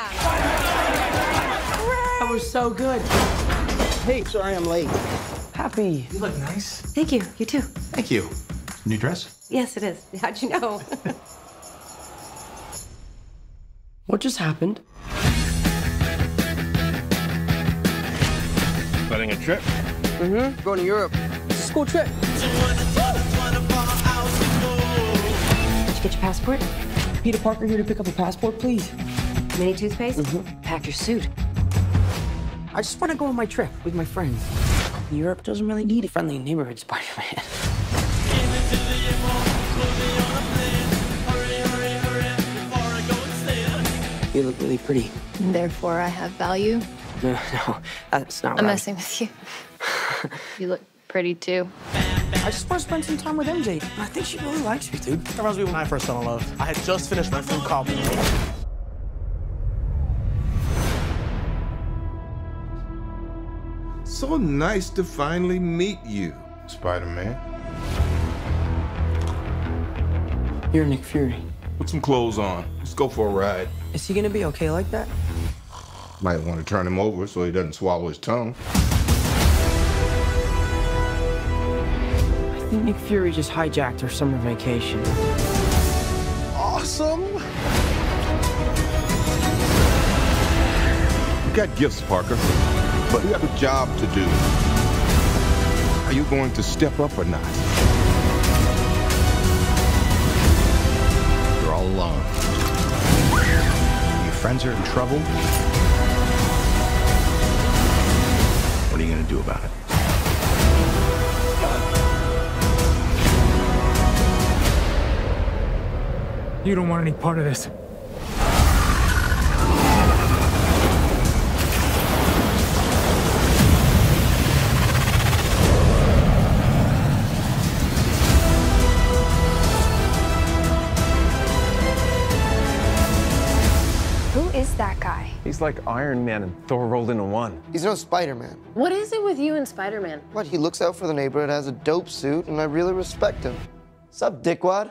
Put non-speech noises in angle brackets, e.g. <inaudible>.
Yeah. That was so good. Hey, sorry I'm late. Happy. You look nice. Thank you. You too. Thank you. New dress? Yes, it is. <laughs> How'd you know? <laughs> What just happened? Planning a trip? Mm-hmm. Going to Europe. It's a school trip. Did you get your passport? Peter Parker here to pick up a passport, please. Mini toothpaste? Mm-hmm. Pack your suit. I just want to go on my trip with my friends. Europe doesn't really need a friendly neighborhood Spider-Man. You look really pretty. Therefore, I have value. <laughs> No, no, that's not I'm right. messing with you. <laughs> you look pretty too. I just want to spend some time with MJ. I think she really likes me, dude. That reminds me when I first fell in love. I had just finished my food called. So nice to finally meet you, Spider-Man. You're Nick Fury. Put some clothes on. Let's go for a ride. Is he gonna be okay like that? Might want to turn him over so he doesn't swallow his tongue. I think Nick Fury just hijacked our summer vacation. Awesome. You got gifts, Parker, but you have a job to do. Are you going to step up or not? You're all alone. Your friends are in trouble. What are you gonna do about it? You don't want any part of this. Is that guy? He's like Iron Man and Thor rolled into one. He's no Spider-Man. What is it with you and Spider Man? What? He looks out for the neighborhood, has a dope suit, and I really respect him. Sup, dickwad?